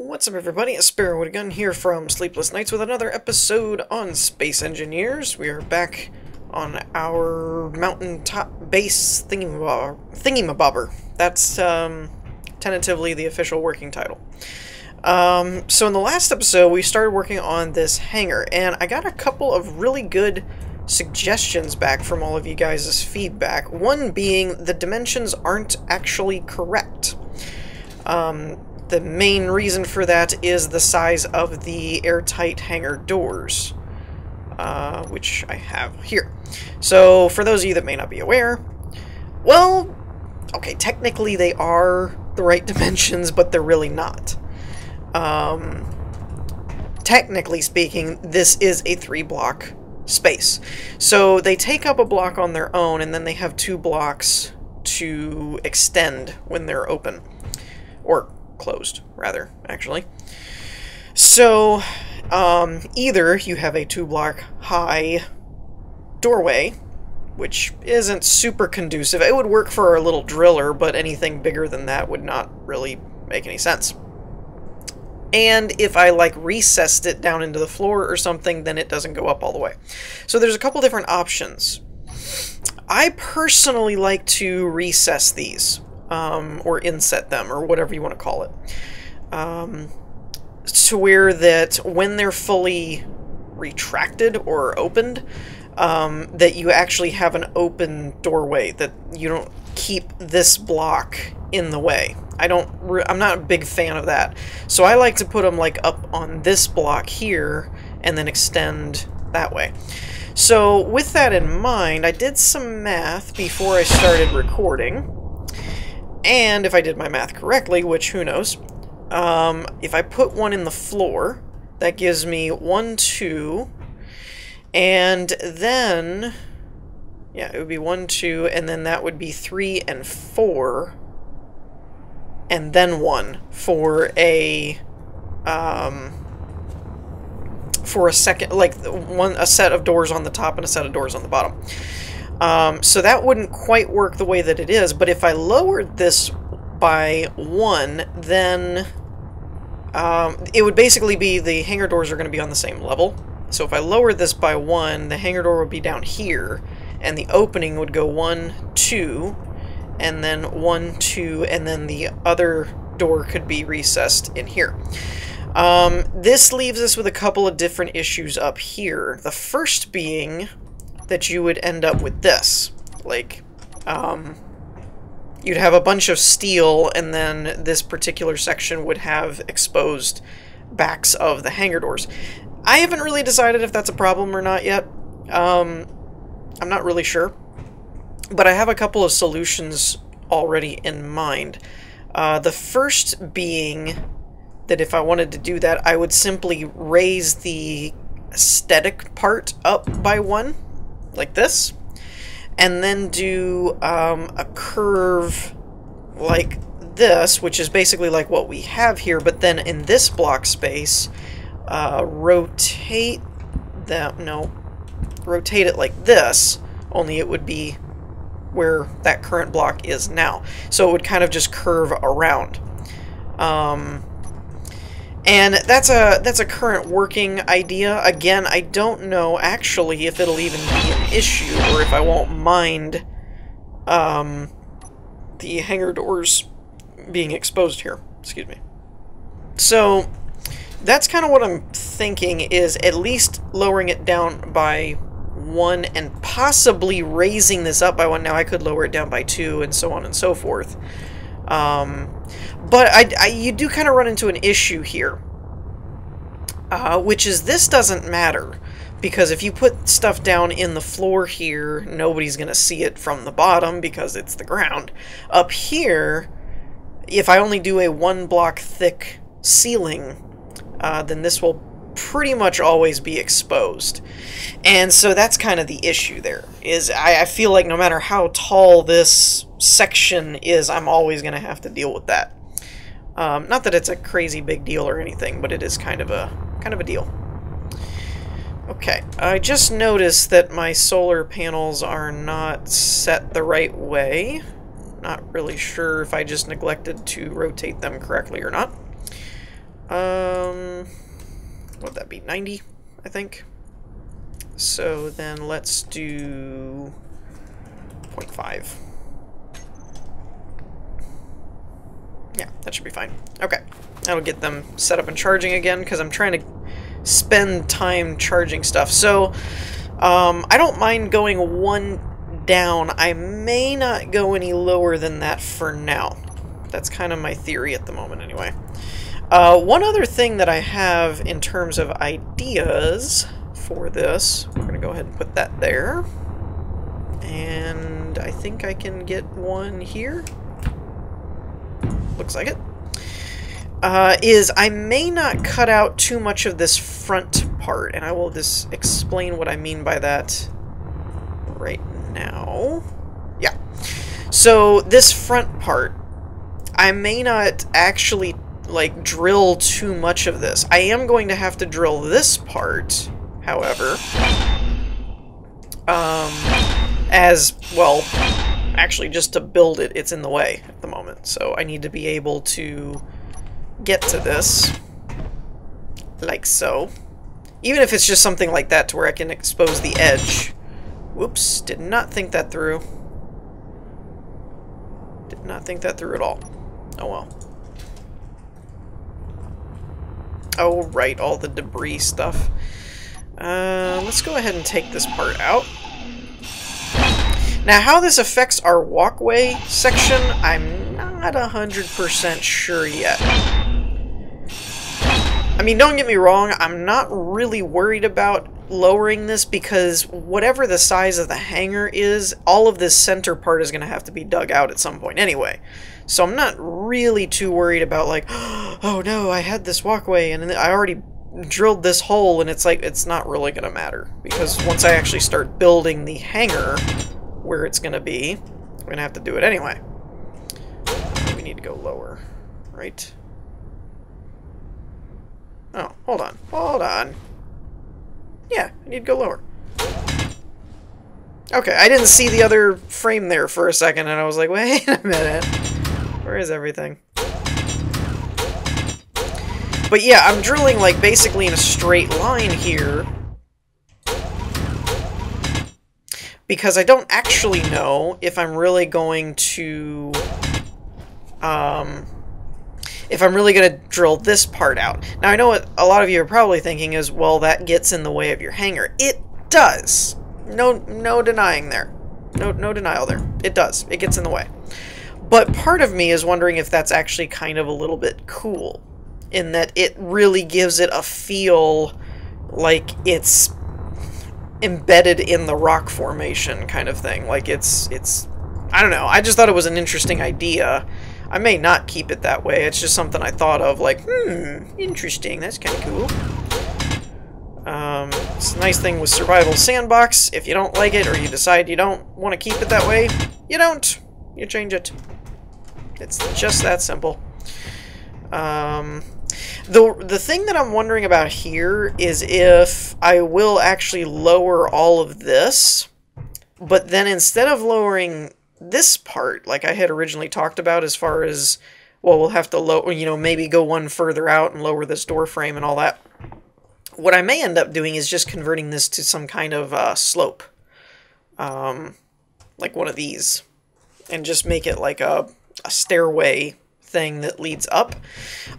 What's up, everybody? A Sparrow with a Gun here from Sleepless Knights with another episode on Space Engineers. We are back on our mountaintop base thingy thingamabobber. That's um, tentatively the official working title. Um, so in the last episode, we started working on this hangar, and I got a couple of really good suggestions back from all of you guys' feedback. One being the dimensions aren't actually correct. Um, the main reason for that is the size of the airtight hangar doors, uh, which I have here. So, for those of you that may not be aware, well, okay, technically they are the right dimensions, but they're really not. Um, technically speaking, this is a three block space. So they take up a block on their own, and then they have two blocks to extend when they're open. Or closed, rather, actually. So, um, either you have a two block high doorway, which isn't super conducive. It would work for a little driller, but anything bigger than that would not really make any sense. And if I like recessed it down into the floor or something, then it doesn't go up all the way. So there's a couple different options. I personally like to recess these um, or inset them, or whatever you want to call it. Um, to where that when they're fully retracted or opened, um, that you actually have an open doorway, that you don't keep this block in the way. I don't, I'm not a big fan of that. So I like to put them like up on this block here and then extend that way. So with that in mind, I did some math before I started recording. And if I did my math correctly, which who knows, um, if I put one in the floor, that gives me one, two, and then, yeah, it would be one, two, and then that would be three and four, and then one for a, um, for a second, like one, a set of doors on the top and a set of doors on the bottom. Um, so that wouldn't quite work the way that it is, but if I lowered this by one, then um, it would basically be the hangar doors are going to be on the same level. So if I lowered this by one, the hangar door would be down here, and the opening would go one, two, and then one, two, and then the other door could be recessed in here. Um, this leaves us with a couple of different issues up here. The first being that you would end up with this. Like, um, you'd have a bunch of steel, and then this particular section would have exposed backs of the hangar doors. I haven't really decided if that's a problem or not yet. Um, I'm not really sure. But I have a couple of solutions already in mind. Uh, the first being that if I wanted to do that, I would simply raise the aesthetic part up by one like this, and then do um, a curve like this, which is basically like what we have here, but then in this block space, uh, rotate that, no, rotate it like this, only it would be where that current block is now. So it would kind of just curve around. Um, and that's a that's a current working idea. Again, I don't know actually if it'll even be an issue or if I won't mind um, the hangar doors being exposed here. Excuse me. So that's kind of what I'm thinking is at least lowering it down by one and possibly raising this up by one. Now I could lower it down by two and so on and so forth. Um, but I, I, you do kind of run into an issue here, uh, which is this doesn't matter. Because if you put stuff down in the floor here, nobody's going to see it from the bottom because it's the ground. Up here, if I only do a one block thick ceiling, uh, then this will pretty much always be exposed. And so that's kind of the issue there, is I, I feel like no matter how tall this section is, I'm always going to have to deal with that. Um, not that it's a crazy big deal or anything, but it is kind of a kind of a deal. Okay, I just noticed that my solar panels are not set the right way. Not really sure if I just neglected to rotate them correctly or not. Um, would that be 90, I think? So then let's do 0.5. Yeah, that should be fine. Okay, that'll get them set up and charging again, because I'm trying to spend time charging stuff. So, um, I don't mind going one down. I may not go any lower than that for now. That's kind of my theory at the moment, anyway. Uh, one other thing that I have in terms of ideas for this, we're going to go ahead and put that there. And I think I can get one here. Looks like it. Uh, is I may not cut out too much of this front part, and I will just explain what I mean by that right now. Yeah. So this front part, I may not actually like drill too much of this. I am going to have to drill this part, however, um, as well. Actually, just to build it, it's in the way at the moment. So I need to be able to get to this, like so. Even if it's just something like that to where I can expose the edge. Whoops, did not think that through. Did not think that through at all. Oh well. Oh, right, all the debris stuff. Uh, let's go ahead and take this part out. Now, how this affects our walkway section, I'm not 100% sure yet. I mean, don't get me wrong, I'm not really worried about lowering this because whatever the size of the hangar is, all of this center part is going to have to be dug out at some point anyway. So I'm not really too worried about like, oh no, I had this walkway and I already drilled this hole and it's like, it's not really going to matter. Because once I actually start building the hangar where it's going to be, I'm going to have to do it anyway. We need to go lower, right? Oh, hold on, hold on. Yeah, I need to go lower. Okay, I didn't see the other frame there for a second, and I was like, wait a minute. Where is everything? But yeah, I'm drilling, like, basically in a straight line here. Because I don't actually know if I'm really going to... Um if I'm really going to drill this part out. Now, I know what a lot of you are probably thinking is, well, that gets in the way of your hangar. It does. No, no denying there. No, no denial there. It does. It gets in the way. But part of me is wondering if that's actually kind of a little bit cool, in that it really gives it a feel like it's embedded in the rock formation kind of thing. Like it's, it's, I don't know. I just thought it was an interesting idea I may not keep it that way. It's just something I thought of, like, hmm, interesting. That's kind of cool. Um, it's a nice thing with Survival Sandbox. If you don't like it or you decide you don't want to keep it that way, you don't. You change it. It's just that simple. Um, the, the thing that I'm wondering about here is if I will actually lower all of this, but then instead of lowering this part, like I had originally talked about, as far as well, we'll have to lower, you know, maybe go one further out and lower this door frame and all that. What I may end up doing is just converting this to some kind of uh, slope, um, like one of these, and just make it like a, a stairway thing that leads up.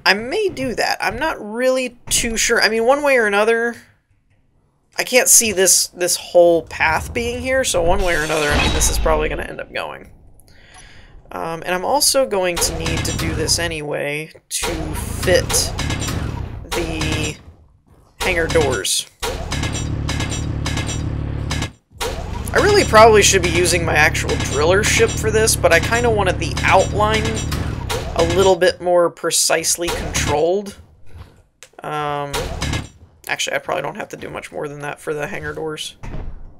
I may do that. I'm not really too sure. I mean, one way or another, I can't see this this whole path being here, so one way or another, I mean, this is probably going to end up going. Um, and I'm also going to need to do this anyway to fit the hangar doors. I really probably should be using my actual driller ship for this, but I kind of wanted the outline a little bit more precisely controlled. Um, Actually, I probably don't have to do much more than that for the hangar doors.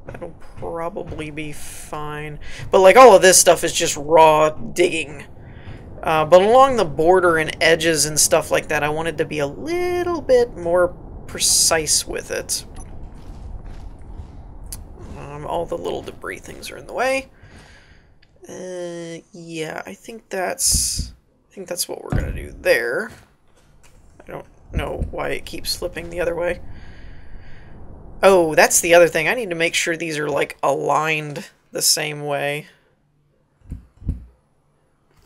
That'll probably be fine. But like all of this stuff is just raw digging. Uh, but along the border and edges and stuff like that, I wanted to be a little bit more precise with it. Um, all the little debris things are in the way. Uh, yeah, I think that's... I think that's what we're gonna do there. I don't know why it keeps slipping the other way. Oh, that's the other thing. I need to make sure these are, like, aligned the same way.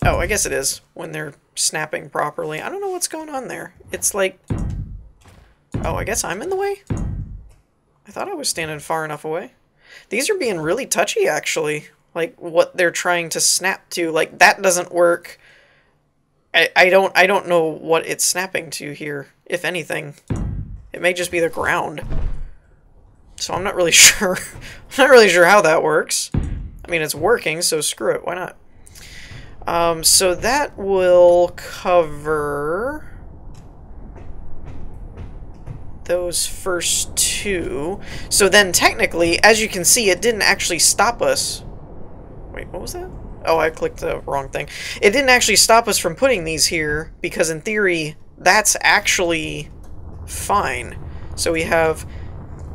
Oh, I guess it is when they're snapping properly. I don't know what's going on there. It's like... Oh, I guess I'm in the way? I thought I was standing far enough away. These are being really touchy, actually. Like, what they're trying to snap to. Like, that doesn't work. I, I don't I don't know what it's snapping to here, if anything. It may just be the ground. So I'm not really sure. I'm not really sure how that works. I mean, it's working, so screw it. Why not? Um, so that will cover those first two. So then technically, as you can see, it didn't actually stop us. Wait, what was that? Oh, I clicked the wrong thing. It didn't actually stop us from putting these here, because in theory, that's actually fine. So we have,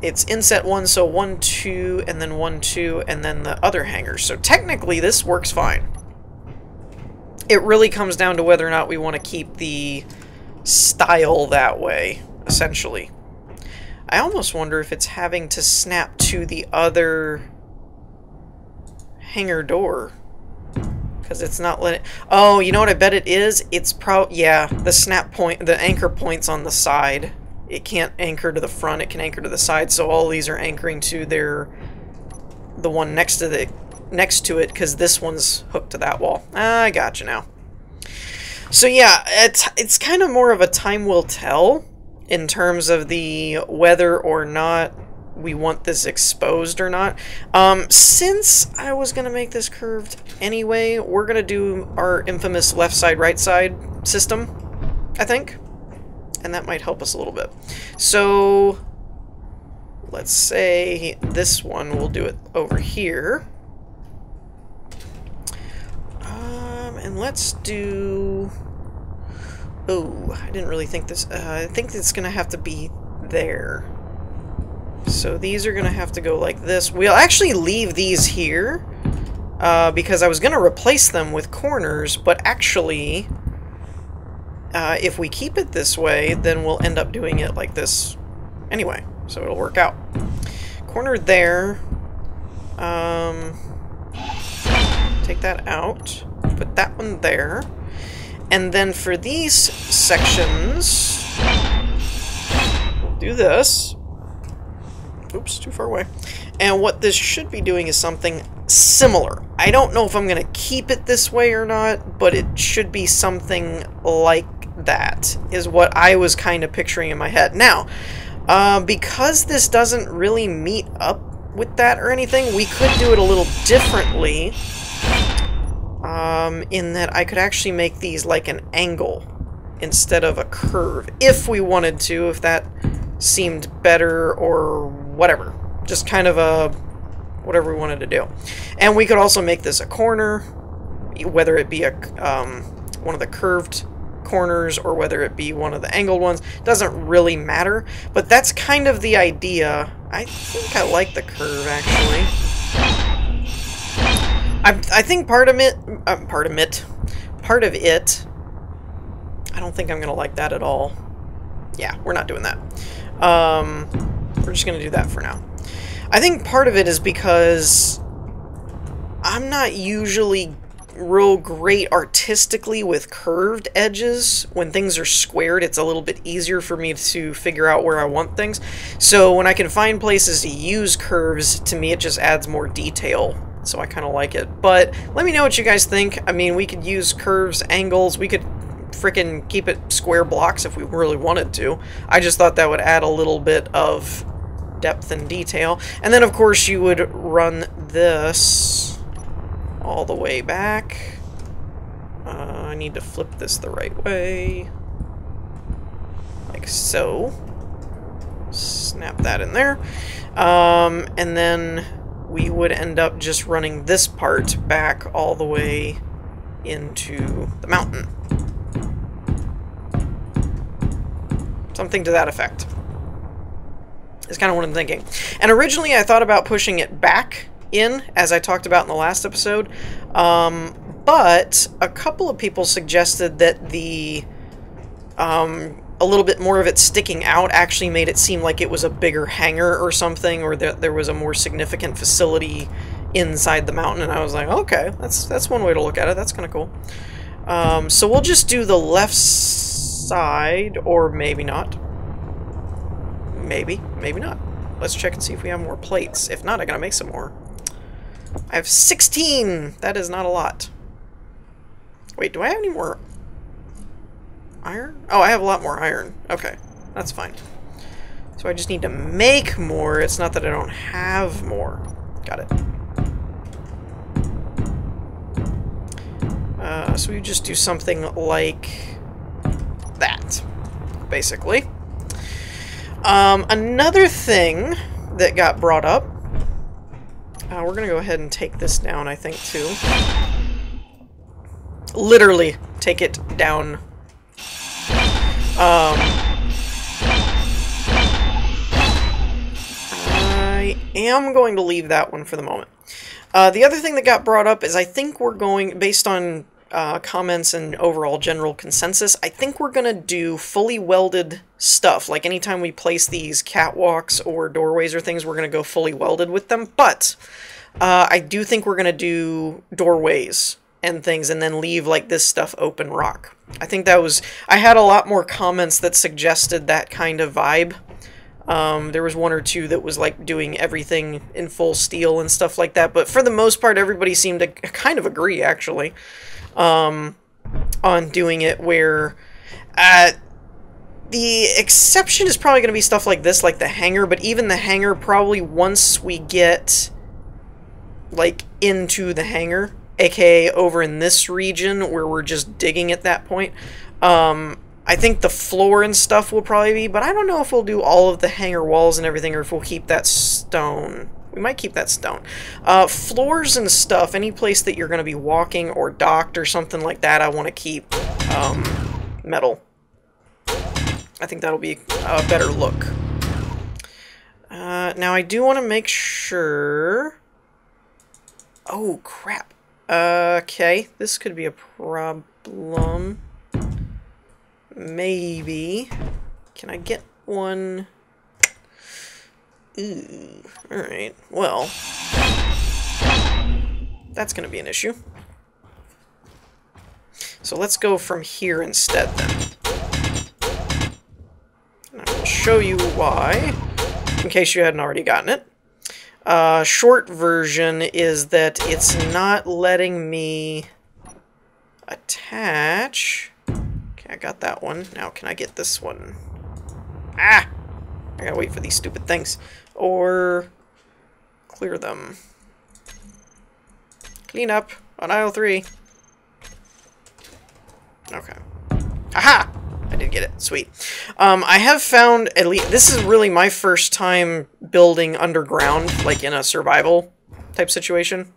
it's inset 1, so 1, 2, and then 1, 2, and then the other hangar. So technically, this works fine. It really comes down to whether or not we want to keep the style that way, essentially. I almost wonder if it's having to snap to the other hangar door. Because it's not letting... Oh, you know what I bet it is? It's pro... Yeah, the snap point, the anchor point's on the side. It can't anchor to the front, it can anchor to the side, so all these are anchoring to their... The one next to the next to it, because this one's hooked to that wall. Ah, I got you now. So yeah, it's, it's kind of more of a time will tell in terms of the whether or not we want this exposed or not. Um, since I was going to make this curved anyway, we're going to do our infamous left side, right side system, I think. And that might help us a little bit. So, let's say this one, we'll do it over here. Um, and let's do... Oh, I didn't really think this... Uh, I think it's going to have to be there. So these are going to have to go like this. We'll actually leave these here. Uh, because I was going to replace them with corners, but actually, uh, if we keep it this way, then we'll end up doing it like this anyway. So it'll work out. Corner there. Um, take that out. Put that one there. And then for these sections, we'll do this. Oops, too far away. And what this should be doing is something similar. I don't know if I'm going to keep it this way or not, but it should be something like that, is what I was kind of picturing in my head. Now, uh, because this doesn't really meet up with that or anything, we could do it a little differently um, in that I could actually make these like an angle instead of a curve, if we wanted to, if that seemed better or whatever. Just kind of a whatever we wanted to do. And we could also make this a corner, whether it be a um, one of the curved corners or whether it be one of the angled ones. Doesn't really matter, but that's kind of the idea. I think I like the curve, actually. I, I think part of it, uh, part of it, part of it, I don't think I'm going to like that at all. Yeah, we're not doing that. Um, we're just going to do that for now. I think part of it is because I'm not usually real great artistically with curved edges. When things are squared, it's a little bit easier for me to figure out where I want things. So when I can find places to use curves, to me it just adds more detail. So I kind of like it. But let me know what you guys think. I mean, we could use curves, angles, we could freaking keep it square blocks if we really wanted to. I just thought that would add a little bit of depth and detail. And then, of course, you would run this all the way back. Uh, I need to flip this the right way. Like so. Snap that in there. Um, and then we would end up just running this part back all the way into the mountain. Something to that effect. Is kind of what I'm thinking. And originally I thought about pushing it back in, as I talked about in the last episode, um, but a couple of people suggested that the um, a little bit more of it sticking out actually made it seem like it was a bigger hangar or something, or that there was a more significant facility inside the mountain, and I was like, okay, that's that's one way to look at it. That's kind of cool. Um, so we'll just do the left side, or maybe not. Maybe, maybe not. Let's check and see if we have more plates. If not, I gotta make some more. I have 16! That is not a lot. Wait, do I have any more iron? Oh, I have a lot more iron. Okay, that's fine. So I just need to make more. It's not that I don't have more. Got it. Uh, so we just do something like basically. Um, another thing that got brought up, uh, we're going to go ahead and take this down, I think, too. Literally, take it down. Um, I am going to leave that one for the moment. Uh, the other thing that got brought up is I think we're going, based on uh, comments and overall general consensus, I think we're going to do fully welded stuff. Like anytime we place these catwalks or doorways or things, we're going to go fully welded with them. But uh, I do think we're going to do doorways and things and then leave like this stuff open rock. I think that was... I had a lot more comments that suggested that kind of vibe. Um, there was one or two that was like doing everything in full steel and stuff like that, but for the most part, everybody seemed to kind of agree, actually um, on doing it where uh, the exception is probably going to be stuff like this, like the hangar, but even the hangar, probably once we get like into the hangar, aka over in this region where we're just digging at that point, um, I think the floor and stuff will probably be, but I don't know if we'll do all of the hangar walls and everything or if we'll keep that stone. We might keep that stone. Uh, floors and stuff, any place that you're going to be walking or docked or something like that, I want to keep um, metal. I think that'll be a better look. Uh, now, I do want to make sure... Oh, crap. Uh, okay, this could be a problem. Maybe. Can I get one... Ooh, alright. Well, that's going to be an issue. So let's go from here instead, then. I will show you why, in case you hadn't already gotten it. Uh, short version is that it's not letting me attach... Okay, I got that one. Now can I get this one? Ah! I gotta wait for these stupid things or clear them. Clean up on aisle three. Okay. Aha! I did get it. Sweet. Um, I have found at least... This is really my first time building underground, like in a survival type situation.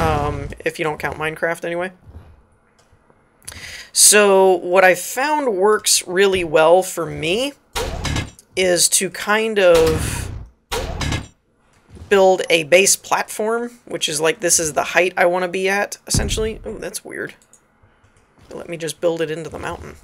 Um, if you don't count Minecraft anyway. So, what I found works really well for me is to kind of build a base platform, which is like this is the height I want to be at, essentially. Oh, that's weird. Let me just build it into the mountain.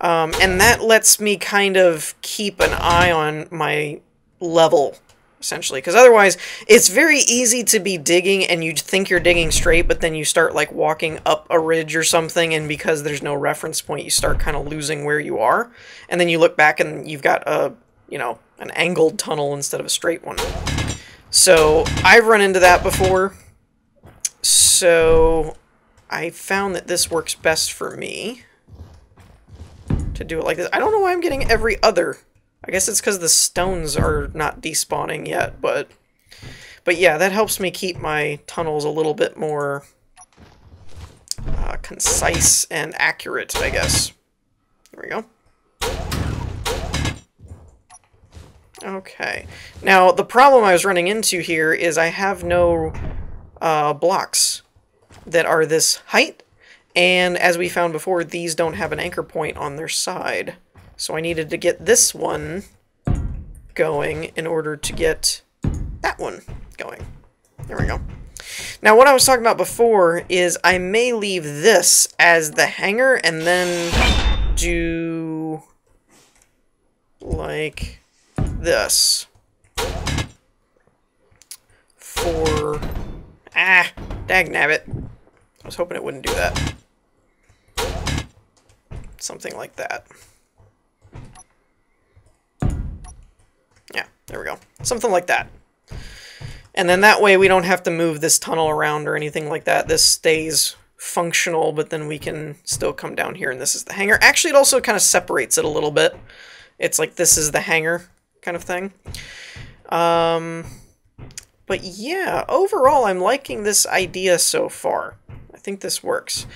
Um, and that lets me kind of keep an eye on my level, essentially. Because otherwise, it's very easy to be digging and you think you're digging straight, but then you start like walking up a ridge or something, and because there's no reference point, you start kind of losing where you are. And then you look back and you've got a, you know, an angled tunnel instead of a straight one. So I've run into that before. So I found that this works best for me to do it like this. I don't know why I'm getting every other. I guess it's because the stones are not despawning yet, but but yeah, that helps me keep my tunnels a little bit more uh, concise and accurate, I guess. There we go. Okay. Now, the problem I was running into here is I have no uh, blocks that are this height, and as we found before, these don't have an anchor point on their side. So I needed to get this one going in order to get that one going. There we go. Now, what I was talking about before is I may leave this as the hangar and then do like this. For... Ah, dag nabbit. I was hoping it wouldn't do that. Something like that. Yeah, there we go. Something like that. And then that way we don't have to move this tunnel around or anything like that. This stays functional, but then we can still come down here and this is the hangar. Actually, it also kind of separates it a little bit. It's like this is the hangar kind of thing. Um, but yeah, overall, I'm liking this idea so far. I think this works.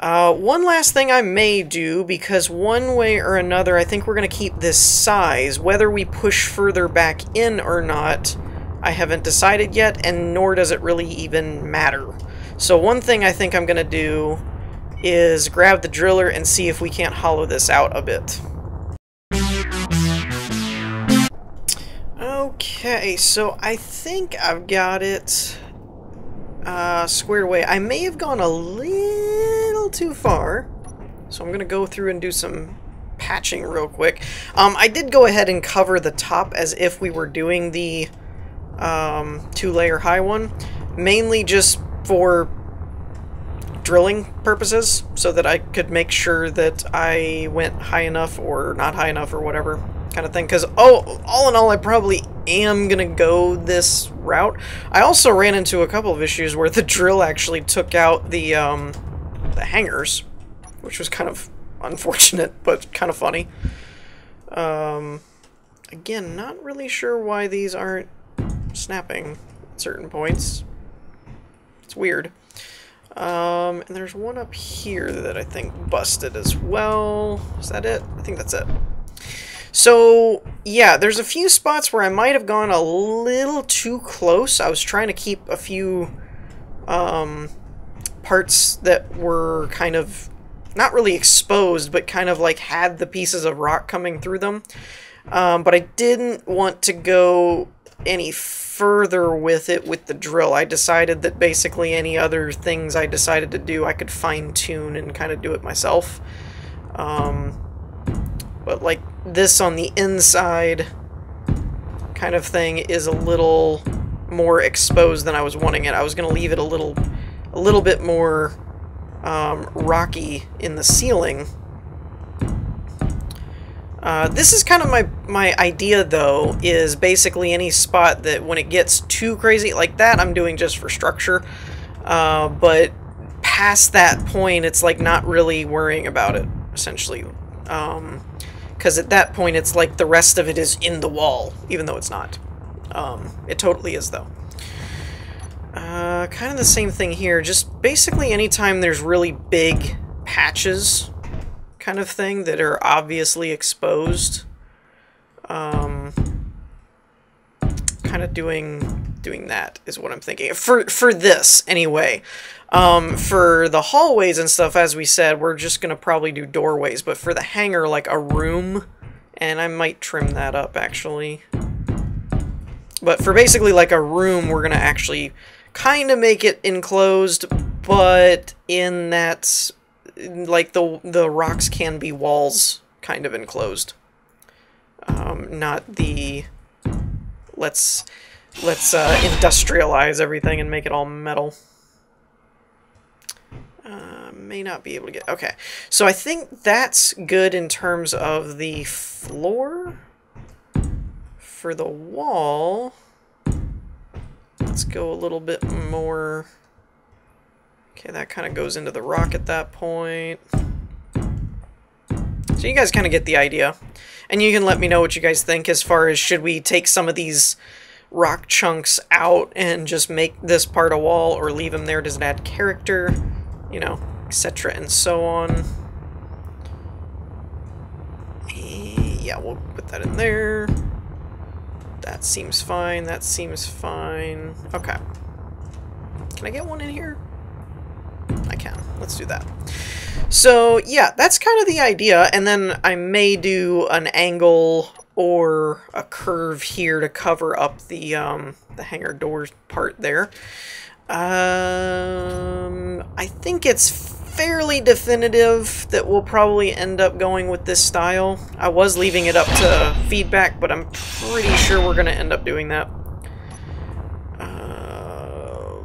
Uh, one last thing I may do, because one way or another, I think we're going to keep this size. Whether we push further back in or not, I haven't decided yet, and nor does it really even matter. So one thing I think I'm going to do is grab the driller and see if we can't hollow this out a bit. Okay, so I think I've got it uh, squared away. I may have gone a little too far, so I'm going to go through and do some patching real quick. Um, I did go ahead and cover the top as if we were doing the um, two-layer high one, mainly just for drilling purposes so that I could make sure that I went high enough or not high enough or whatever kind of thing because oh all in all I probably am gonna go this route I also ran into a couple of issues where the drill actually took out the um, the hangers which was kind of unfortunate but kind of funny um, again not really sure why these aren't snapping at certain points it's weird um, and there's one up here that I think busted as well. Is that it? I think that's it. So, yeah, there's a few spots where I might have gone a little too close. I was trying to keep a few um, parts that were kind of not really exposed, but kind of like had the pieces of rock coming through them. Um, but I didn't want to go any further with it with the drill. I decided that basically any other things I decided to do, I could fine tune and kind of do it myself. Um, but like this on the inside kind of thing is a little more exposed than I was wanting it. I was going to leave it a little, a little bit more um, rocky in the ceiling uh, this is kind of my, my idea, though, is basically any spot that when it gets too crazy like that, I'm doing just for structure. Uh, but past that point, it's like not really worrying about it, essentially. Because at that point, it's like the rest of it is in the wall, even though it's not. Um, it totally is, though. Uh, kind of the same thing here, just basically anytime there's really big patches kind of thing that are obviously exposed. Um, kind of doing doing that is what I'm thinking for for this anyway. Um, for the hallways and stuff, as we said, we're just gonna probably do doorways. But for the hangar, like a room, and I might trim that up actually. But for basically like a room, we're gonna actually kind of make it enclosed, but in that like the the rocks can be walls kind of enclosed um, not the let's let's uh, industrialize everything and make it all metal uh, may not be able to get okay so I think that's good in terms of the floor for the wall let's go a little bit more Okay, that kind of goes into the rock at that point. So you guys kind of get the idea. And you can let me know what you guys think as far as should we take some of these rock chunks out and just make this part a wall or leave them there? Does it add character? You know, etc. and so on. Yeah, we'll put that in there. That seems fine. That seems fine. Okay. Can I get one in here? I can. Let's do that. So, yeah, that's kind of the idea, and then I may do an angle or a curve here to cover up the, um, the hangar doors part there. Um, I think it's fairly definitive that we'll probably end up going with this style. I was leaving it up to feedback, but I'm pretty sure we're going to end up doing that. Uh,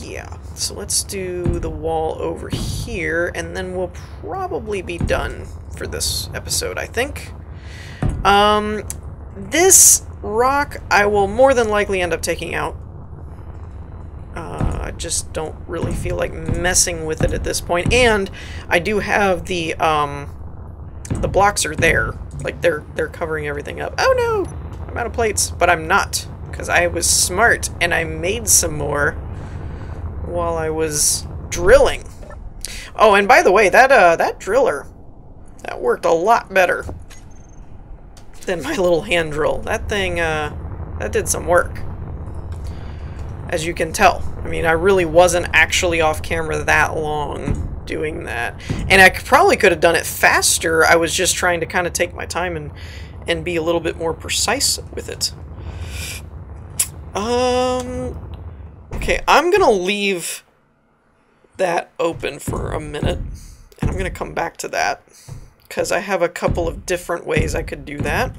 yeah, so let's do the wall over here, and then we'll probably be done for this episode, I think. Um, this rock I will more than likely end up taking out uh, I just don't really feel like messing with it at this point. And I do have the um, the blocks are there, like they're they're covering everything up. Oh no, I'm out of plates, but I'm not because I was smart and I made some more while I was drilling. Oh, and by the way, that uh that driller that worked a lot better than my little hand drill. That thing uh that did some work as you can tell. I mean, I really wasn't actually off camera that long doing that. And I probably could have done it faster. I was just trying to kind of take my time and, and be a little bit more precise with it. Um, okay, I'm going to leave that open for a minute. And I'm going to come back to that. Because I have a couple of different ways I could do that.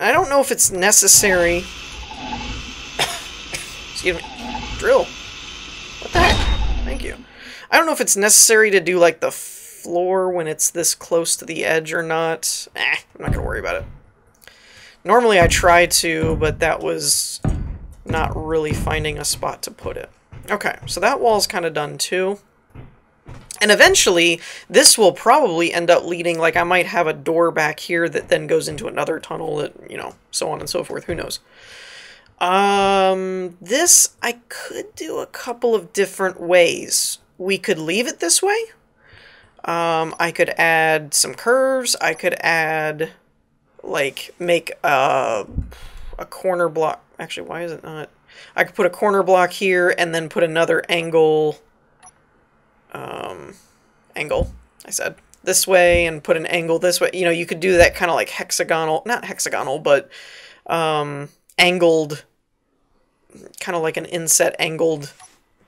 I don't know if it's necessary. Excuse me. Drill. What the heck? Thank you. I don't know if it's necessary to do like the floor when it's this close to the edge or not. Eh, I'm not going to worry about it. Normally I try to, but that was not really finding a spot to put it. Okay, so that wall's kind of done too. And eventually, this will probably end up leading, like I might have a door back here that then goes into another tunnel that, you know, so on and so forth, who knows. Um, this, I could do a couple of different ways. We could leave it this way. Um, I could add some curves. I could add, like, make a, a corner block. Actually, why is it not? I could put a corner block here and then put another angle um, angle, I said, this way and put an angle this way. You know, you could do that kind of like hexagonal, not hexagonal, but um, angled, kind of like an inset angled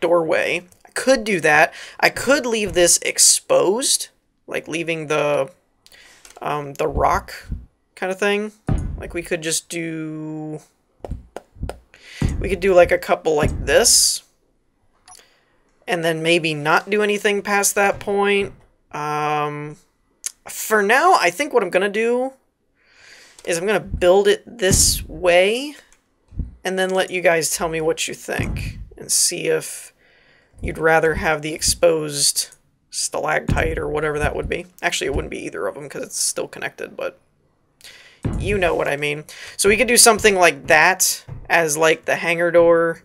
doorway. I could do that. I could leave this exposed, like leaving the, um, the rock kind of thing. Like we could just do, we could do like a couple like this and then maybe not do anything past that point. Um, for now, I think what I'm going to do is I'm going to build it this way and then let you guys tell me what you think and see if you'd rather have the exposed stalactite or whatever that would be. Actually, it wouldn't be either of them because it's still connected, but you know what I mean. So we could do something like that as like the hangar door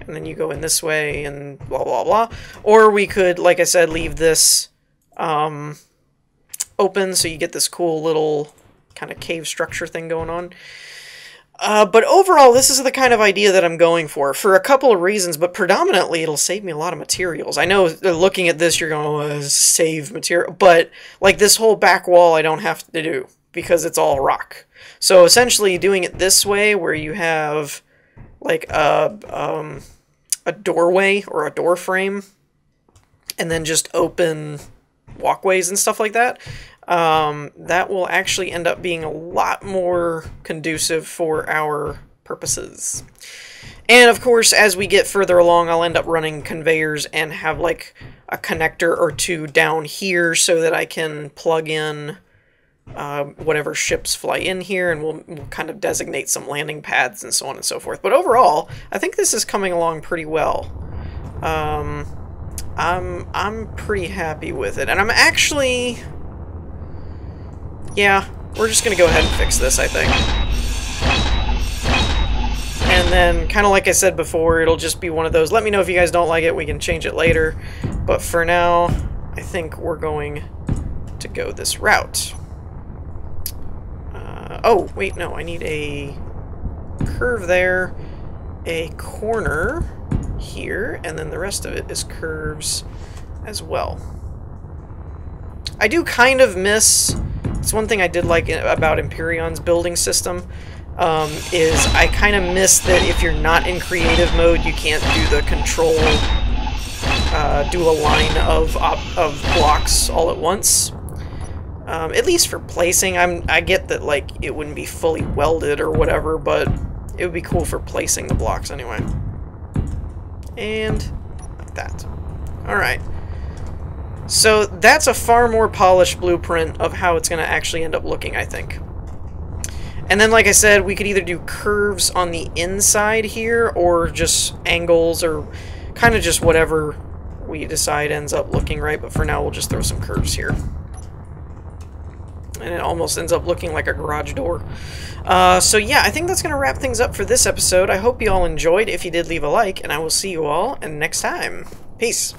and then you go in this way and blah blah blah. Or we could like i said leave this um, open so you get this cool little kind of cave structure thing going on. Uh, but overall this is the kind of idea that i'm going for for a couple of reasons but predominantly it'll save me a lot of materials. I know looking at this you're going to oh, save material but like this whole back wall i don't have to do because it's all rock so essentially doing it this way where you have like a um, a doorway or a door frame, and then just open walkways and stuff like that. Um, that will actually end up being a lot more conducive for our purposes. And of course, as we get further along, I'll end up running conveyors and have like a connector or two down here so that I can plug in uh, whatever ships fly in here, and we'll, we'll, kind of designate some landing pads and so on and so forth. But overall, I think this is coming along pretty well. Um, I'm I'm pretty happy with it, and I'm actually, yeah, we're just gonna go ahead and fix this, I think. And then, kind of like I said before, it'll just be one of those. Let me know if you guys don't like it. We can change it later. But for now, I think we're going to go this route. Uh, oh, wait, no, I need a curve there, a corner here, and then the rest of it is curves as well. I do kind of miss, it's one thing I did like about Empyrion's building system, um, is I kind of miss that if you're not in creative mode, you can't do the control, uh, do a line of, of blocks all at once. Um, at least for placing, I'm, I get that like it wouldn't be fully welded or whatever, but it would be cool for placing the blocks anyway. And like that. Alright. So that's a far more polished blueprint of how it's going to actually end up looking, I think. And then, like I said, we could either do curves on the inside here, or just angles, or kind of just whatever we decide ends up looking right, but for now we'll just throw some curves here. And it almost ends up looking like a garage door. Uh, so yeah, I think that's going to wrap things up for this episode. I hope you all enjoyed. If you did, leave a like, and I will see you all next time. Peace.